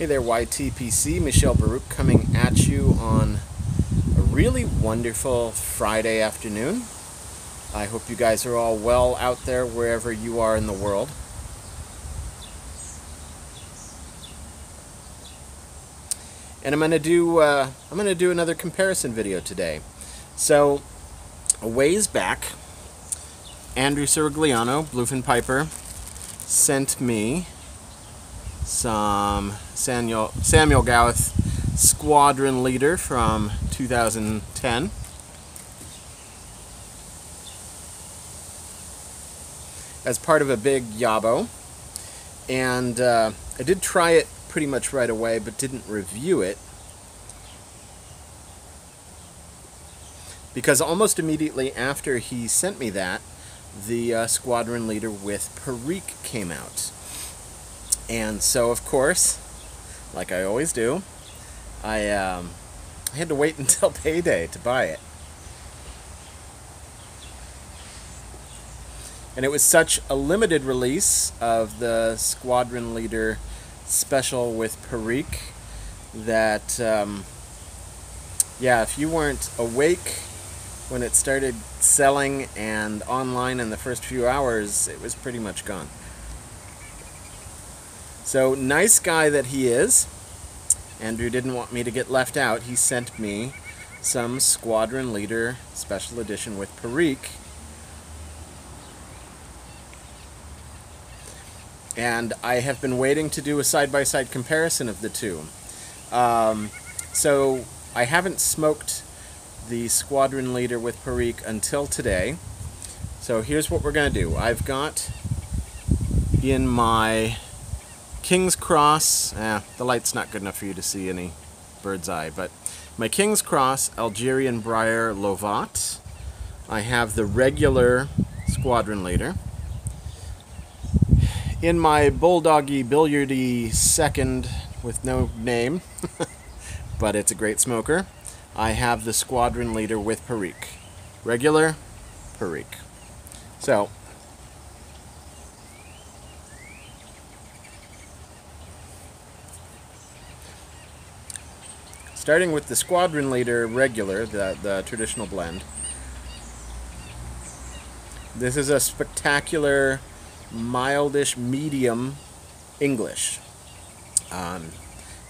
Hey there, YTPC. Michel Baruch coming at you on a really wonderful Friday afternoon. I hope you guys are all well out there wherever you are in the world. And I'm going to do uh, I'm to do another comparison video today. So, a ways back, Andrew Sirigliano, Bluefin Piper, sent me some Samuel, Samuel Gawith Squadron Leader from 2010. As part of a big Yabo. And uh, I did try it pretty much right away, but didn't review it. Because almost immediately after he sent me that, the uh, Squadron Leader with Perique came out. And so, of course, like I always do, I, um, had to wait until payday to buy it. And it was such a limited release of the Squadron Leader special with Perique that, um, yeah, if you weren't awake when it started selling and online in the first few hours, it was pretty much gone. So, nice guy that he is. Andrew didn't want me to get left out. He sent me some Squadron Leader Special Edition with Perique. And I have been waiting to do a side-by-side -side comparison of the two. Um, so, I haven't smoked the Squadron Leader with Perique until today. So here's what we're going to do. I've got in my King's Cross, eh, the light's not good enough for you to see any bird's eye, but my King's Cross Algerian Briar Lovat. I have the regular Squadron Leader. In my Bulldoggy Billiardy second with no name, but it's a great smoker, I have the Squadron Leader with Perique. Regular, Perique. So, Starting with the Squadron Leader regular, the, the traditional blend. This is a spectacular, mildish, medium English. Um,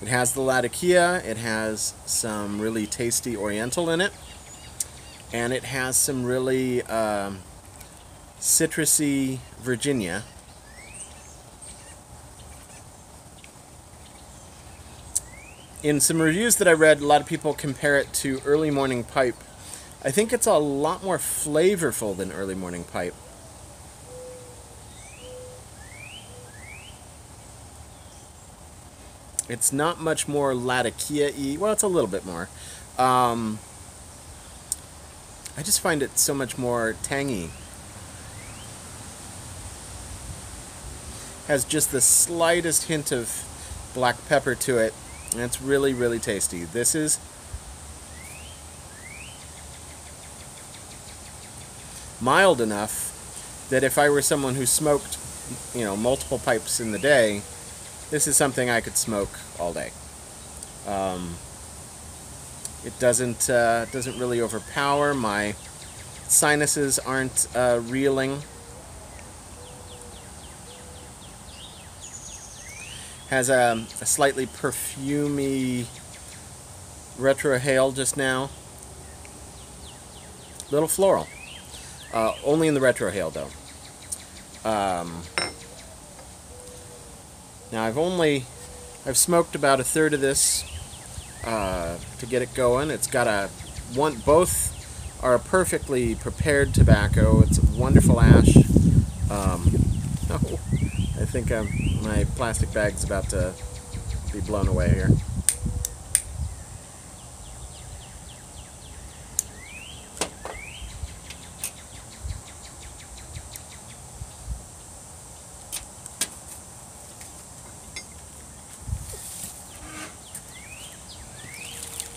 it has the Latakia, it has some really tasty Oriental in it, and it has some really um, citrusy Virginia in some reviews that I read, a lot of people compare it to Early Morning Pipe. I think it's a lot more flavorful than Early Morning Pipe. It's not much more Latakia-y. Well, it's a little bit more. Um, I just find it so much more tangy. Has just the slightest hint of black pepper to it and it's really, really tasty. This is mild enough that if I were someone who smoked, you know, multiple pipes in the day, this is something I could smoke all day. Um, it doesn't uh, doesn't really overpower. My sinuses aren't uh, reeling Has a, a slightly perfumy retrohale just now. Little floral. Uh, only in the retrohale though. Um, now I've only I've smoked about a third of this uh, to get it going. It's got a one both are a perfectly prepared tobacco. It's a wonderful ash. Um, oh, think I'm, my plastic bag's about to be blown away here.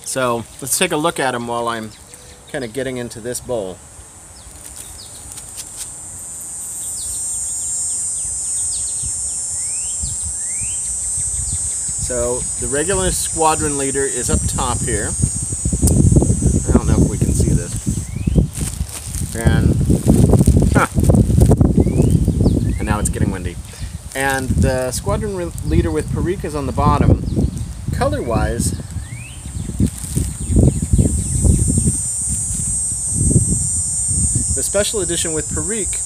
So let's take a look at them while I'm kind of getting into this bowl. So the regular squadron leader is up top here. I don't know if we can see this. And, huh. and now it's getting windy. And the squadron leader with Perique is on the bottom. Color-wise, the special edition with Perique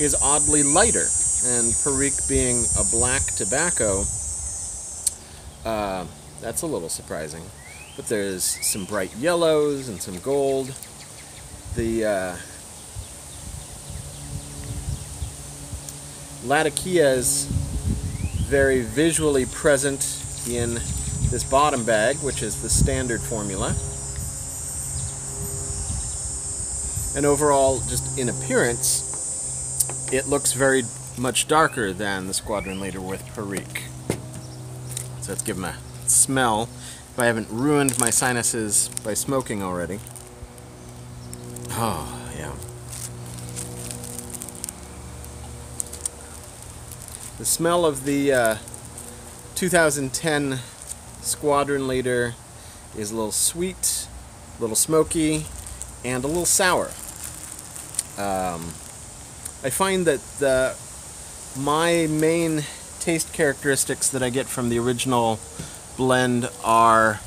is oddly lighter. And Perique being a black tobacco, uh, that's a little surprising. But there's some bright yellows and some gold. The uh, Latakia is very visually present in this bottom bag, which is the standard formula. And overall, just in appearance, it looks very much darker than the Squadron Leader with Perique. So let's give them a smell. If I haven't ruined my sinuses by smoking already. Oh, yeah. The smell of the uh, 2010 Squadron Leader is a little sweet, a little smoky, and a little sour. Um, I find that the my main taste characteristics that I get from the original blend are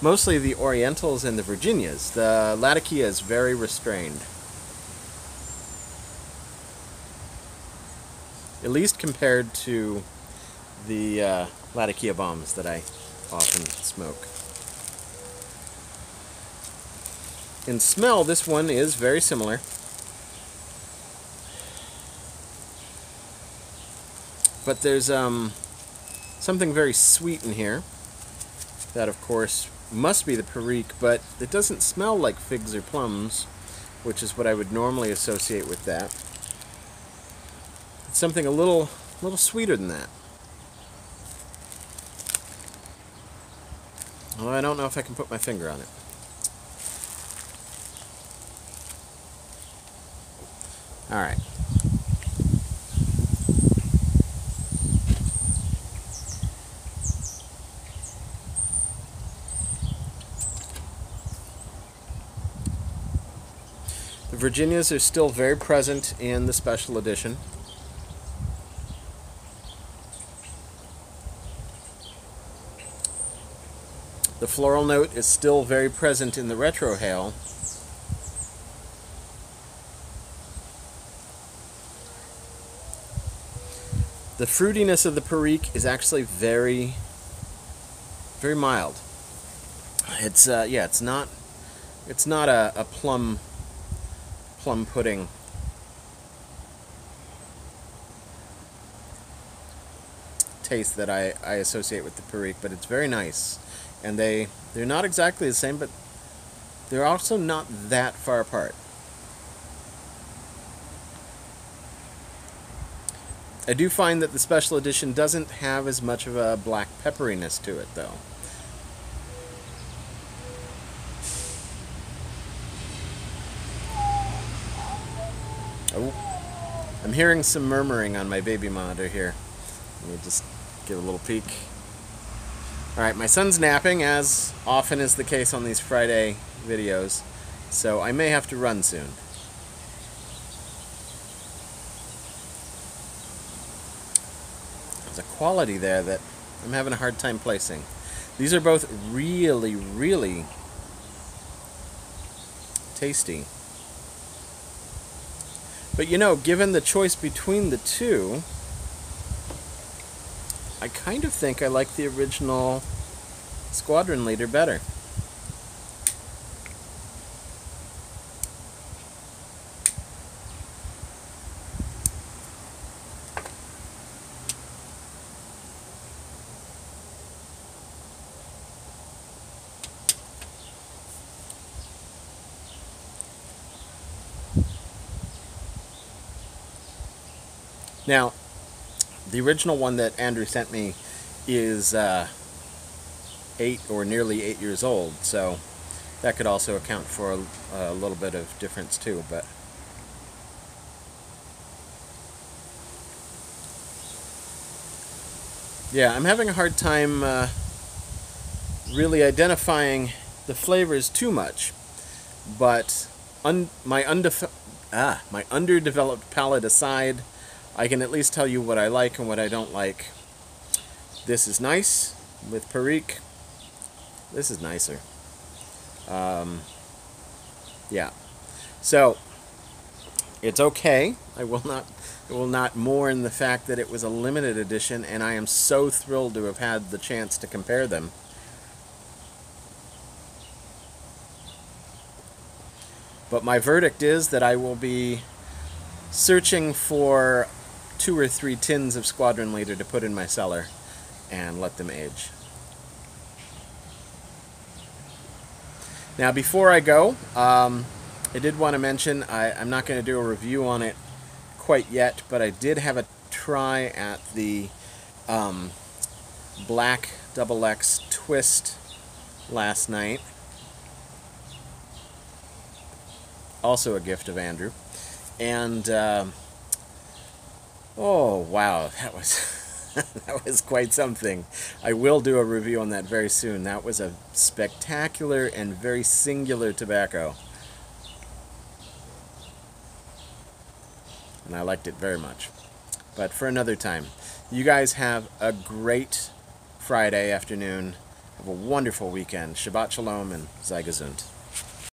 mostly the Orientals and the Virginias. The Latakia is very restrained. At least compared to the uh, Latakia bombs that I often smoke. In smell, this one is very similar. But there's um, something very sweet in here. That, of course, must be the Perique, but it doesn't smell like figs or plums, which is what I would normally associate with that. It's something a little, little sweeter than that. Although I don't know if I can put my finger on it. Alright. The Virginias are still very present in the special edition. The floral note is still very present in the retro retrohale. The fruitiness of the Perique is actually very, very mild. It's uh, yeah, it's not, it's not a, a plum, plum pudding. taste that I, I associate with the Perique, but it's very nice. And they, they're not exactly the same, but they're also not that far apart. I do find that the special edition doesn't have as much of a black pepperiness to it, though. I'm hearing some murmuring on my baby monitor here. Let me just give a little peek. Alright, my son's napping, as often is the case on these Friday videos, so I may have to run soon. There's a quality there that I'm having a hard time placing. These are both really, really tasty. But you know, given the choice between the two, I kind of think I like the original Squadron Leader better. Now, the original one that Andrew sent me is uh, eight or nearly eight years old, so that could also account for a, a little bit of difference too. But Yeah, I'm having a hard time uh, really identifying the flavors too much, but un- my undef- ah my underdeveloped palate aside, I can at least tell you what I like and what I don't like. This is nice with Perique. This is nicer. Um, yeah. So it's okay. I will not I will not mourn the fact that it was a limited edition and I am so thrilled to have had the chance to compare them. But my verdict is that I will be searching for two or three tins of Squadron Leader to put in my cellar and let them age. Now, before I go, um, I did want to mention I, I'm not going to do a review on it quite yet, but I did have a try at the um, Black Double X Twist last night. Also a gift of Andrew. And, uh, oh, wow, that was. that was quite something. I will do a review on that very soon. That was a spectacular and very singular tobacco. And I liked it very much. But for another time, you guys have a great Friday afternoon. Have a wonderful weekend. Shabbat Shalom and Gesund.